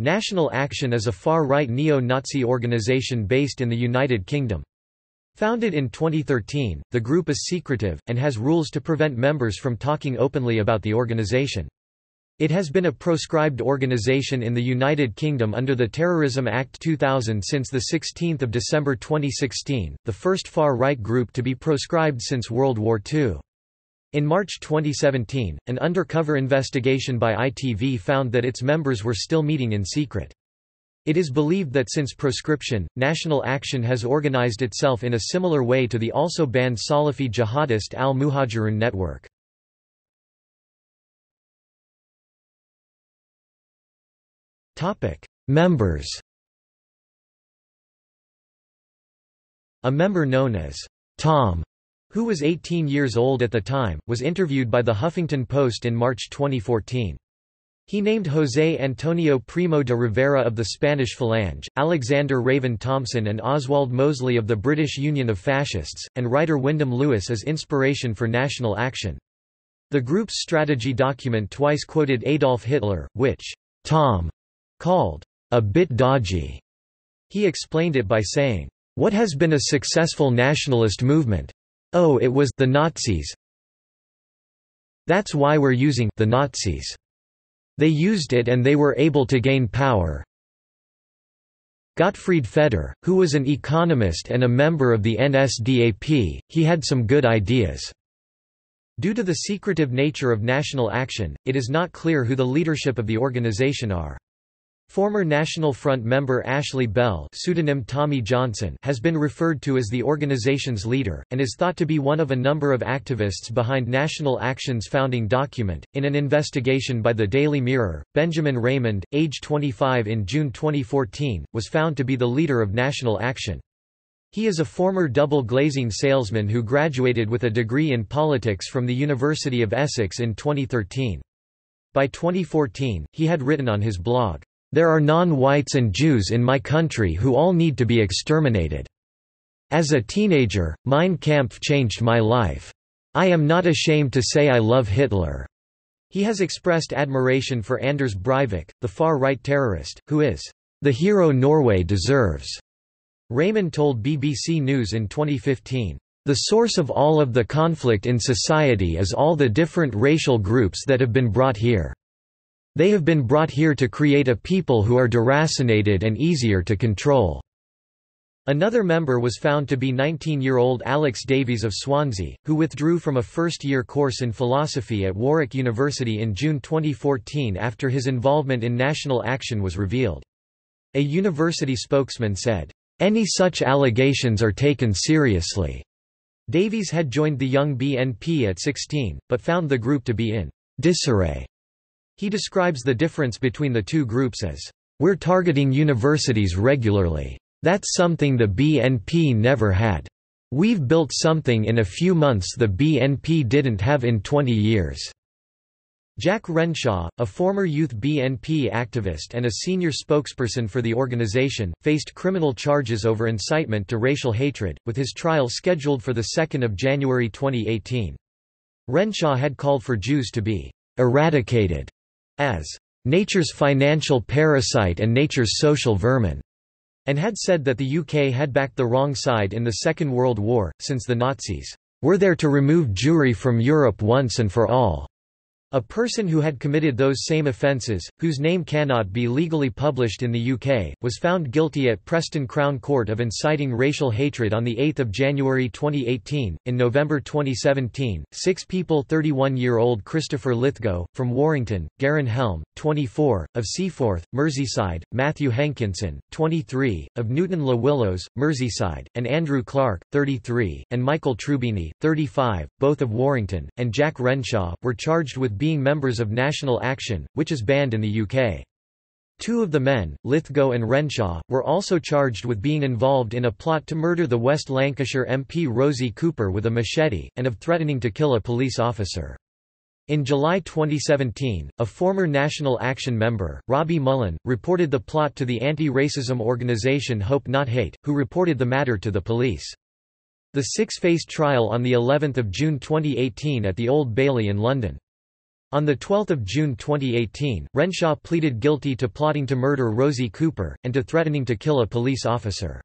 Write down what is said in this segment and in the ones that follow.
National Action is a far-right neo-Nazi organization based in the United Kingdom. Founded in 2013, the group is secretive, and has rules to prevent members from talking openly about the organization. It has been a proscribed organization in the United Kingdom under the Terrorism Act 2000 since 16 December 2016, the first far-right group to be proscribed since World War II. In March 2017, an undercover investigation by ITV found that its members were still meeting in secret. It is believed that since proscription, National Action has organized itself in a similar way to the also banned Salafi jihadist al-Muhajirun network. Members A member known as Tom who was 18 years old at the time, was interviewed by the Huffington Post in March 2014. He named José Antonio Primo de Rivera of the Spanish Falange, Alexander Raven Thomson and Oswald Mosley of the British Union of Fascists, and writer Wyndham Lewis as inspiration for national action. The group's strategy document twice quoted Adolf Hitler, which Tom called a bit dodgy. He explained it by saying, What has been a successful nationalist movement? Oh it was the Nazis. That's why we're using the Nazis. They used it and they were able to gain power. Gottfried Feder, who was an economist and a member of the NSDAP, he had some good ideas. Due to the secretive nature of national action, it is not clear who the leadership of the organization are. Former National Front member Ashley Bell pseudonym Tommy Johnson has been referred to as the organization's leader, and is thought to be one of a number of activists behind National Action's founding document. In an investigation by the Daily Mirror, Benjamin Raymond, age 25 in June 2014, was found to be the leader of National Action. He is a former double glazing salesman who graduated with a degree in politics from the University of Essex in 2013. By 2014, he had written on his blog, there are non-whites and Jews in my country who all need to be exterminated. As a teenager, Mein Kampf changed my life. I am not ashamed to say I love Hitler." He has expressed admiration for Anders Breivik, the far-right terrorist, who is the hero Norway deserves. Raymond told BBC News in 2015, "...the source of all of the conflict in society is all the different racial groups that have been brought here." They have been brought here to create a people who are deracinated and easier to control." Another member was found to be 19-year-old Alex Davies of Swansea, who withdrew from a first-year course in philosophy at Warwick University in June 2014 after his involvement in national action was revealed. A university spokesman said, "...any such allegations are taken seriously." Davies had joined the Young BNP at 16, but found the group to be in disarray he describes the difference between the two groups as, "...we're targeting universities regularly. That's something the BNP never had. We've built something in a few months the BNP didn't have in 20 years." Jack Renshaw, a former youth BNP activist and a senior spokesperson for the organization, faced criminal charges over incitement to racial hatred, with his trial scheduled for 2 January 2018. Renshaw had called for Jews to be eradicated as nature's financial parasite and nature's social vermin, and had said that the UK had backed the wrong side in the Second World War, since the Nazis were there to remove Jewry from Europe once and for all. A person who had committed those same offences, whose name cannot be legally published in the UK, was found guilty at Preston Crown Court of inciting racial hatred on 8 January 2018. In November 2017, six people 31-year-old Christopher Lythgoe, from Warrington, Garron Helm, 24, of Seaforth, Merseyside, Matthew Hankinson, 23, of Newton Le Willows, Merseyside, and Andrew Clark, 33, and Michael Trubini, 35, both of Warrington, and Jack Renshaw, were charged with being members of National Action, which is banned in the UK. Two of the men, Lythgoe and Renshaw, were also charged with being involved in a plot to murder the West Lancashire MP Rosie Cooper with a machete, and of threatening to kill a police officer. In July 2017, a former National Action member, Robbie Mullen, reported the plot to the anti-racism organisation Hope Not Hate, who reported the matter to the police. The six faced trial on the 11th of June 2018 at the Old Bailey in London. On 12 June 2018, Renshaw pleaded guilty to plotting to murder Rosie Cooper, and to threatening to kill a police officer.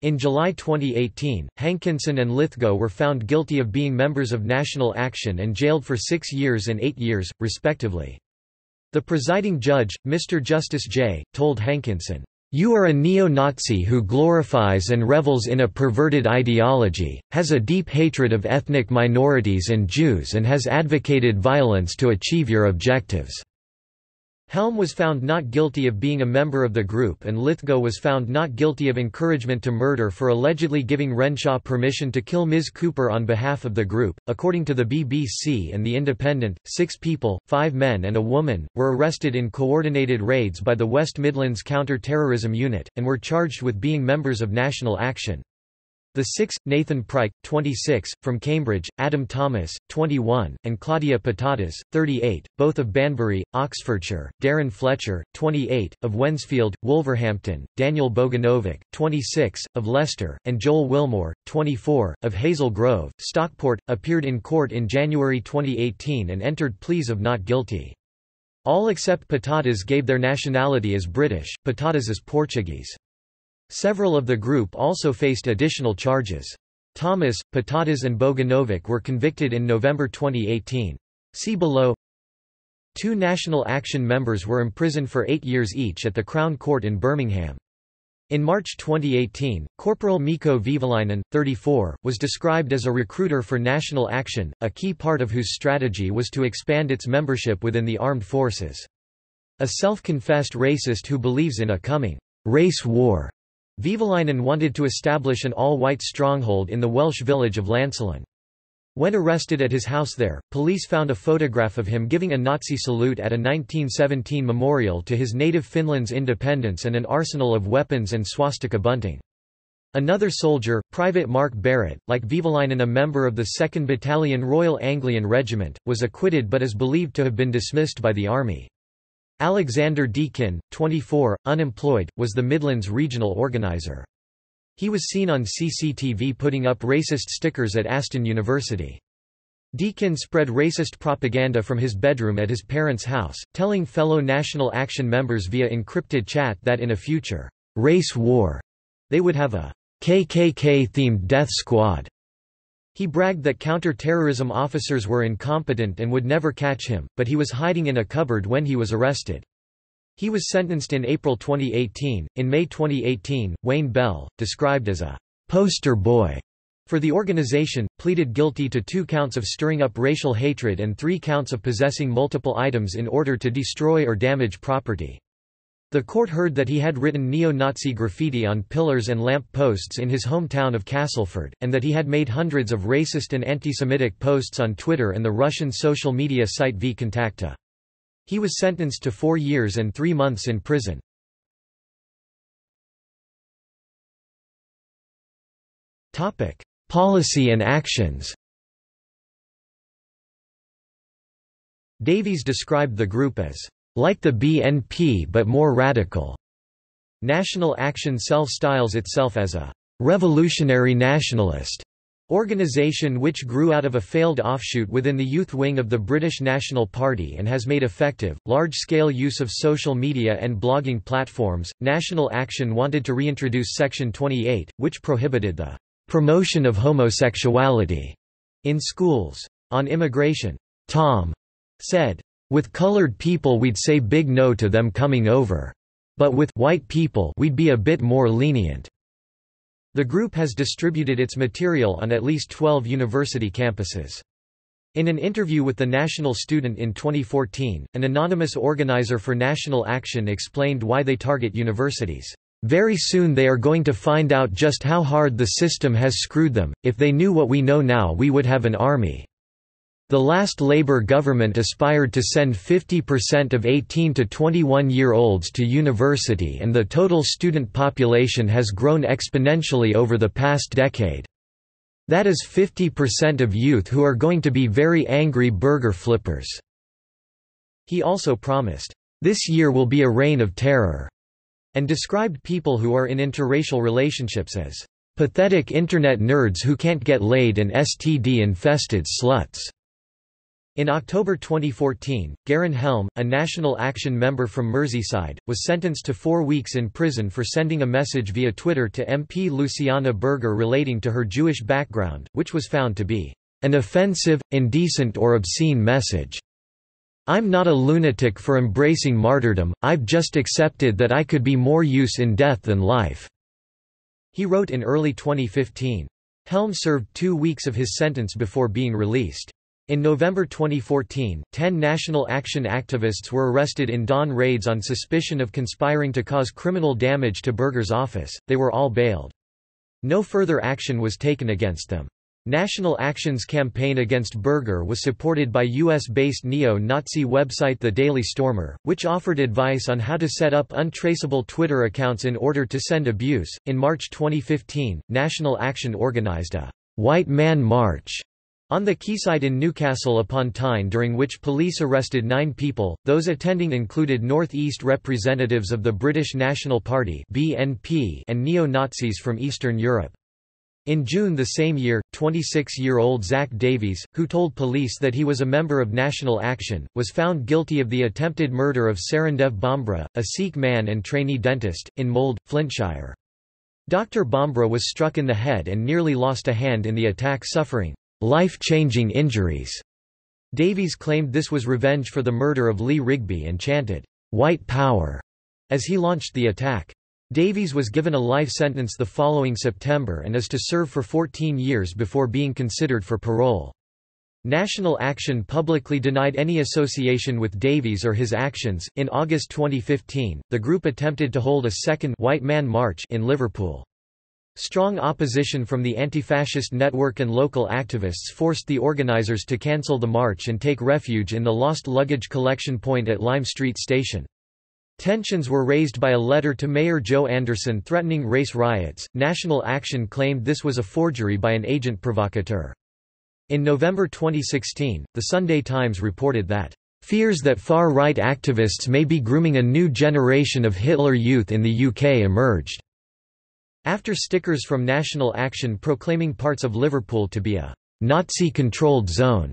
In July 2018, Hankinson and Lythgoe were found guilty of being members of National Action and jailed for six years and eight years, respectively. The presiding judge, Mr. Justice Jay, told Hankinson, you are a neo-Nazi who glorifies and revels in a perverted ideology, has a deep hatred of ethnic minorities and Jews and has advocated violence to achieve your objectives. Helm was found not guilty of being a member of the group and Lythgoe was found not guilty of encouragement to murder for allegedly giving Renshaw permission to kill Ms. Cooper on behalf of the group. According to the BBC and The Independent, six people, five men and a woman, were arrested in coordinated raids by the West Midlands Counter-Terrorism Unit, and were charged with being members of National Action. The six, Nathan Pryke, 26, from Cambridge, Adam Thomas, 21, and Claudia Patatas, 38, both of Banbury, Oxfordshire, Darren Fletcher, 28, of Wednesfield, Wolverhampton, Daniel Bogunovic, 26, of Leicester, and Joel Wilmore, 24, of Hazel Grove, Stockport, appeared in court in January 2018 and entered pleas of not guilty. All except Patatas gave their nationality as British, Patatas is Portuguese. Several of the group also faced additional charges. Thomas, Patatas and Bogunovic were convicted in November 2018. See below Two National Action members were imprisoned for eight years each at the Crown Court in Birmingham. In March 2018, Corporal Mikko Vehviläinen, 34, was described as a recruiter for National Action, a key part of whose strategy was to expand its membership within the armed forces. A self-confessed racist who believes in a coming race war Vehviläinen wanted to establish an all-white stronghold in the Welsh village of Llansilin. When arrested at his house there, police found a photograph of him giving a Nazi salute at a 1917 memorial to his native Finland's independence and an arsenal of weapons and swastika bunting. Another soldier, Private Mark Barrett, like Vehviläinen a member of the 2nd Battalion Royal Anglian Regiment, was acquitted but is believed to have been dismissed by the army. Alexander Deakin, 24, unemployed, was the Midlands regional organiser. He was seen on CCTV putting up racist stickers at Aston University. Deakin spread racist propaganda from his bedroom at his parents' house, telling fellow National Action members via encrypted chat that in a future race war, they would have a KKK-themed death squad. He bragged that counter-terrorism officers were incompetent and would never catch him, but he was hiding in a cupboard when he was arrested. He was sentenced in April 2018. In May 2018, Wayne Bell, described as a poster boy for the organization, pleaded guilty to two counts of stirring up racial hatred and three counts of possessing multiple items in order to destroy or damage property. The court heard that he had written neo-Nazi graffiti on pillars and lamp posts in his hometown of Castleford, and that he had made hundreds of racist and anti-Semitic posts on Twitter and the Russian social media site vKontakte. He was sentenced to four years and three months in prison. Policy and actions Davies described the group as like the BNP but more radical. National Action self-styles itself as a revolutionary nationalist organization which grew out of a failed offshoot within the youth wing of the British National Party and has made effective, large-scale use of social media and blogging platforms. National Action wanted to reintroduce Section 28, which prohibited the promotion of homosexuality in schools. On immigration, Tom said, with colored people we'd say big no to them coming over. But with white people we'd be a bit more lenient. The group has distributed its material on at least 12 university campuses. In an interview with the National Student in 2014, an anonymous organizer for National Action explained why they target universities. Very soon they are going to find out just how hard the system has screwed them, if they knew what we know now we would have an army. The last Labour government aspired to send 50% of 18 to 21-year-olds to university and the total student population has grown exponentially over the past decade. That is 50% of youth who are going to be very angry burger flippers." He also promised, "...this year will be a reign of terror," and described people who are in interracial relationships as, "...pathetic internet nerds who can't get laid and STD-infested sluts." In October 2014, Garron Helm, a National Action member from Merseyside, was sentenced to four weeks in prison for sending a message via Twitter to MP Luciana Berger relating to her Jewish background, which was found to be an offensive, indecent or obscene message. I'm not a lunatic for embracing martyrdom, I've just accepted that I could be more use in death than life." He wrote in early 2015. Helm served two weeks of his sentence before being released. In November 2014, ten National Action activists were arrested in dawn raids on suspicion of conspiring to cause criminal damage to Berger's office, they were all bailed. No further action was taken against them. National Action's campaign against Berger was supported by U.S.-based neo-Nazi website The Daily Stormer, which offered advice on how to set up untraceable Twitter accounts in order to send abuse. In March 2015, National Action organized a White Man March on the quayside in Newcastle upon Tyne during which police arrested nine people, those attending included North East representatives of the British National Party (BNP) and neo-Nazis from Eastern Europe. In June the same year, 26-year-old Zach Davies, who told police that he was a member of National Action, was found guilty of the attempted murder of Sarandev Bhambra, a Sikh man and trainee dentist, in Mold, Flintshire. Dr. Bhambra was struck in the head and nearly lost a hand in the attack suffering life-changing injuries. Davies claimed this was revenge for the murder of Lee Rigby and chanted, "'White Power' as he launched the attack. Davies was given a life sentence the following September and is to serve for 14 years before being considered for parole. National Action publicly denied any association with Davies or his actions. In August 2015, the group attempted to hold a second White Man March in Liverpool. Strong opposition from the anti-fascist network and local activists forced the organisers to cancel the march and take refuge in the lost luggage collection point at Lime Street Station. Tensions were raised by a letter to Mayor Joe Anderson threatening race riots. National Action claimed this was a forgery by an agent provocateur. In November 2016, The Sunday Times reported that fears that far-right activists may be grooming a new generation of Hitler youth in the UK emerged. After stickers from National Action proclaiming parts of Liverpool to be a Nazi-controlled zone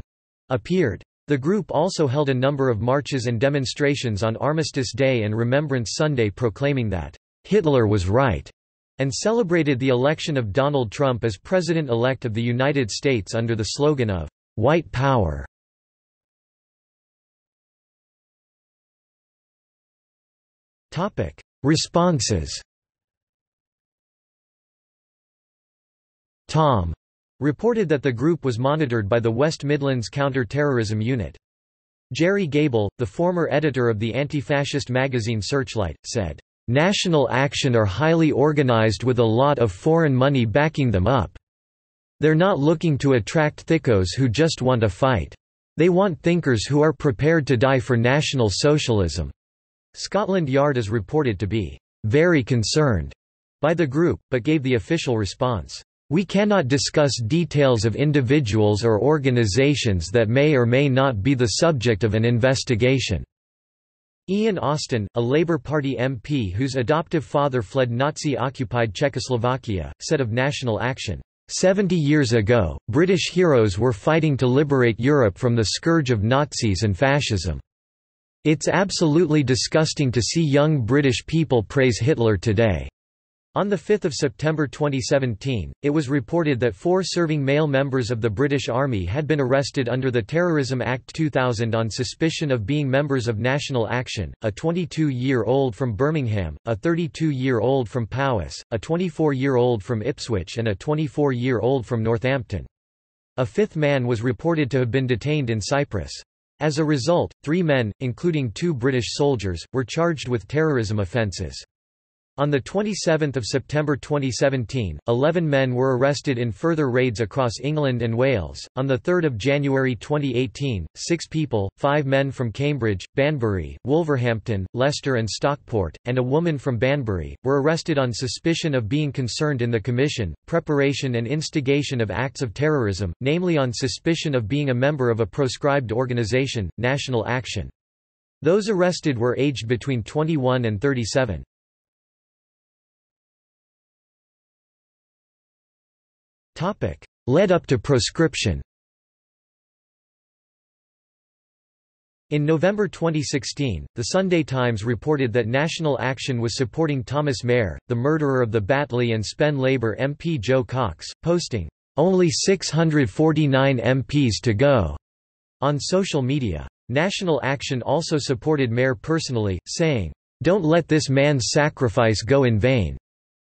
appeared. The group also held a number of marches and demonstrations on Armistice Day and Remembrance Sunday proclaiming that Hitler was right and celebrated the election of Donald Trump as President-elect of the United States under the slogan of White Power. Responses Tom reported that the group was monitored by the West Midlands Counter-Terrorism Unit. Gerry Gable, the former editor of the anti-fascist magazine Searchlight, said, "...national action are highly organized with a lot of foreign money backing them up. They're not looking to attract thickos who just want a fight. They want thinkers who are prepared to die for National Socialism." Scotland Yard is reported to be, "...very concerned," by the group, but gave the official response. We cannot discuss details of individuals or organizations that may or may not be the subject of an investigation." Ian Austin, a Labour Party MP whose adoptive father fled Nazi-occupied Czechoslovakia, said of National Action, Seventy years ago, British heroes were fighting to liberate Europe from the scourge of Nazis and fascism. It's absolutely disgusting to see young British people praise Hitler today. On 5 September 2017, it was reported that four serving male members of the British Army had been arrested under the Terrorism Act 2000 on suspicion of being members of National Action, a 22-year-old from Birmingham, a 32-year-old from Powys, a 24-year-old from Ipswich and a 24-year-old from Northampton. A fifth man was reported to have been detained in Cyprus. As a result, three men, including two British soldiers, were charged with terrorism offences. On 27 September 2017, 11 men were arrested in further raids across England and Wales. On 3 January 2018, six people, five men from Cambridge, Banbury, Wolverhampton, Leicester and Stockport, and a woman from Banbury, were arrested on suspicion of being concerned in the commission, preparation and instigation of acts of terrorism, namely on suspicion of being a member of a proscribed organisation, National Action. Those arrested were aged between 21 and 37. Led up to proscription In November 2016, the Sunday Times reported that National Action was supporting Thomas Mair, the murderer of the Batley and Spen Labour MP Jo Cox, posting, "'Only 649 MPs to go' on social media. National Action also supported Mair personally, saying, "'Don't let this man's sacrifice go in vain'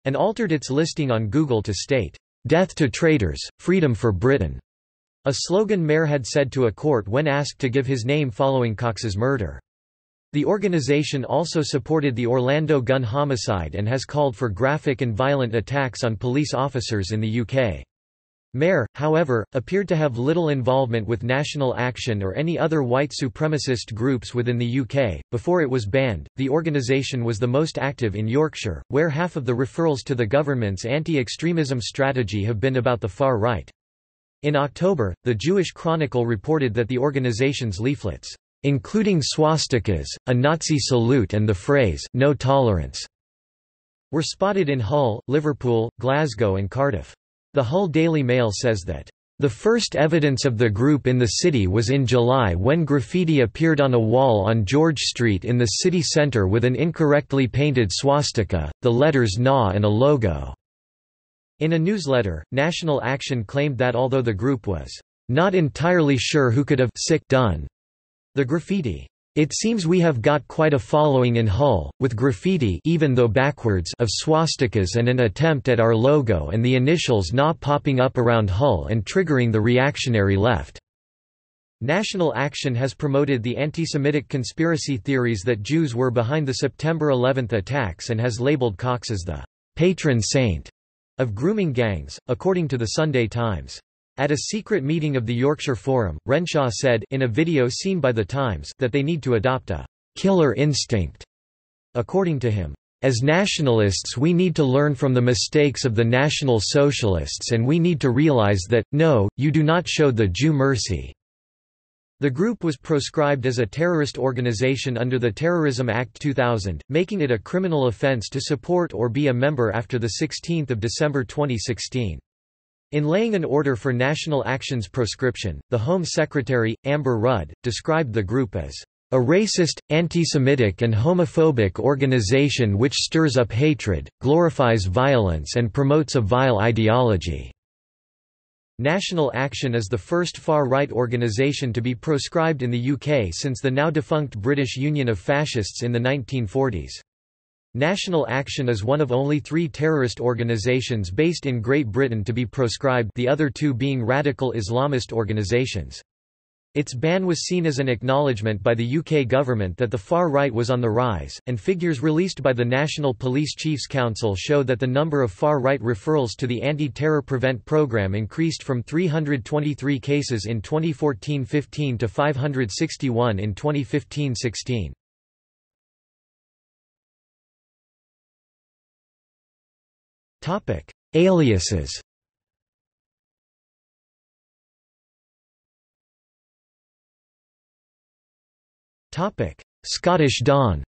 and altered its listing on Google to state, "'Death to traitors, freedom for Britain' A slogan Mair had said to a court when asked to give his name following Cox's murder. The organization also supported the Orlando gun homicide and has called for graphic and violent attacks on police officers in the UK. Mair, however, appeared to have little involvement with National Action or any other white supremacist groups within the UK. Before it was banned, the organisation was the most active in Yorkshire, where half of the referrals to the government's anti extremism strategy have been about the far right. In October, the Jewish Chronicle reported that the organization's leaflets, including swastikas, a Nazi salute and the phrase, no tolerance, were spotted in Hull, Liverpool, Glasgow and Cardiff. The Hull Daily Mail says that, the first evidence of the group in the city was in July when graffiti appeared on a wall on George Street in the city centre with an incorrectly painted swastika, the letters NA and a logo. In a newsletter, National Action claimed that although the group was not entirely sure who could have sick done the graffiti. It seems we have got quite a following in Hull, with graffiti even though backwards of swastikas and an attempt at our logo and the initials NA popping up around Hull and triggering the reactionary left. National Action has promoted the anti-Semitic conspiracy theories that Jews were behind the September 11 attacks and has labeled Cox as the patron saint of grooming gangs, according to the Sunday Times. At a secret meeting of the Yorkshire Forum, Renshaw said in a video seen by The Times that they need to adopt a killer instinct. According to him, as nationalists we need to learn from the mistakes of the National Socialists and we need to realize that, no, you do not show the Jew mercy. The group was proscribed as a terrorist organization under the Terrorism Act 2000, making it a criminal offense to support or be a member after 16 December 2016. In laying an order for National Action's proscription, the Home Secretary, Amber Rudd, described the group as a racist, anti-Semitic and homophobic organization which stirs up hatred, glorifies violence and promotes a vile ideology. National Action is the first far-right organisation to be proscribed in the UK since the now-defunct British Union of Fascists in the 1940s. National Action is one of only three terrorist organisations based in Great Britain to be proscribed the other two being radical Islamist organisations. Its ban was seen as an acknowledgement by the UK government that the far right was on the rise, and figures released by the National Police Chiefs Council show that the number of far-right referrals to the Anti-Terror Prevent program increased from 323 cases in 2014-15 to 561 in 2015-16. Aliases. Topic: Scottish Dawn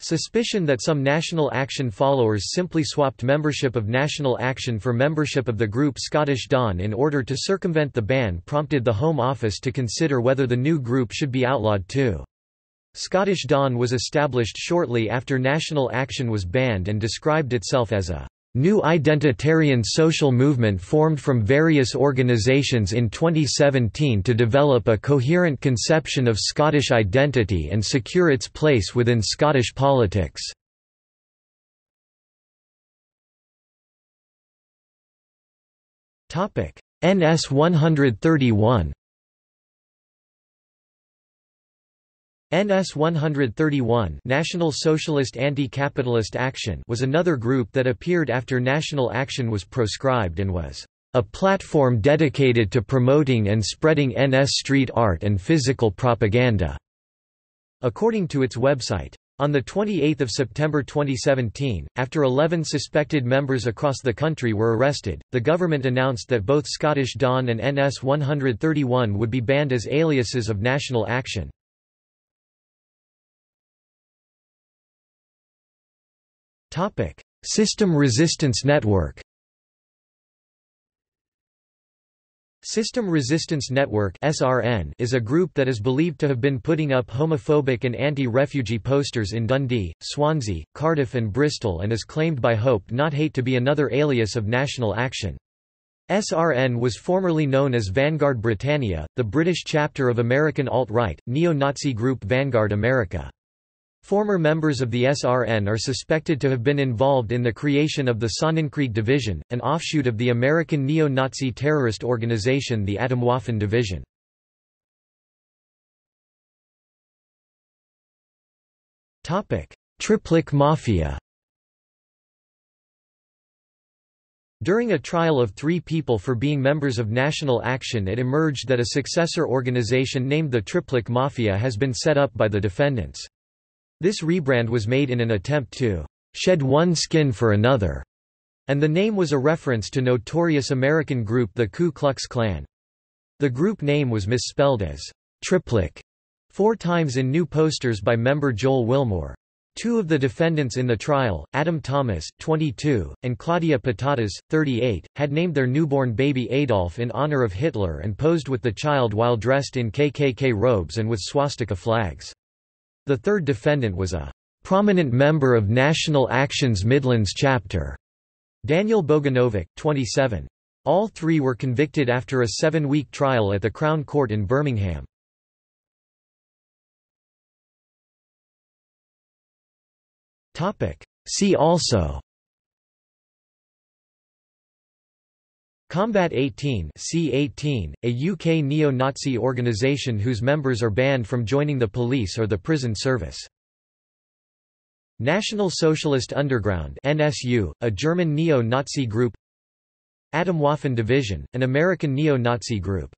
Suspicion that some National Action followers simply swapped membership of National Action for membership of the group Scottish Dawn in order to circumvent the ban prompted the Home Office to consider whether the new group should be outlawed too. Scottish Dawn was established shortly after National Action was banned and described itself as a new identitarian social movement formed from various organisations in 2017 to develop a coherent conception of Scottish identity and secure its place within Scottish politics. NS 131 NS 131 National Socialist Anti-Capitalist Action was another group that appeared after National Action was proscribed and was a platform dedicated to promoting and spreading NS street art and physical propaganda, according to its website. On 28 September 2017, after 11 suspected members across the country were arrested, the government announced that both Scottish Dawn and NS 131 would be banned as aliases of National Action. System Resistance Network System Resistance Network (SRN) is a group that is believed to have been putting up homophobic and anti-refugee posters in Dundee, Swansea, Cardiff and Bristol and is claimed by Hope Not Hate to be another alias of National Action. SRN was formerly known as Vanguard Britannia, the British chapter of American alt-right, neo-Nazi group Vanguard America. Former members of the SRN are suspected to have been involved in the creation of the Sonnenkrieg Division, an offshoot of the American neo-Nazi terrorist organization the Atomwaffen Division. TripleK Mafia During a trial of three people for being members of National Action it emerged that a successor organization named the TripleK Mafia has been set up by the defendants. This rebrand was made in an attempt to shed one skin for another, and the name was a reference to notorious American group the Ku Klux Klan. The group name was misspelled as Triplik four times in new posters by member Joel Wilmore. Two of the defendants in the trial, Adam Thomas, 22, and Claudia Patatas, 38, had named their newborn baby Adolf in honor of Hitler and posed with the child while dressed in KKK robes and with swastika flags. The third defendant was a prominent member of National Action's Midlands chapter, Daniel Bogunovic, 27. All three were convicted after a seven-week trial at the Crown Court in Birmingham. See also Combat 18 C-18, a UK neo-Nazi organisation whose members are banned from joining the police or the prison service. National Socialist Underground NSU, a German neo-Nazi group Atomwaffen Division, an American neo-Nazi group